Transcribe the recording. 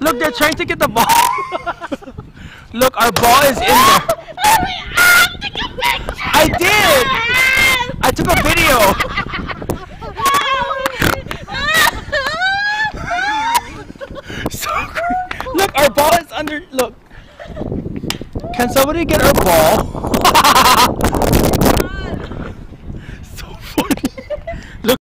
Look, they're trying to get the ball. Look, our ball is in there. I did. I took a video. So Look, our ball is under. Look. Can somebody get our ball?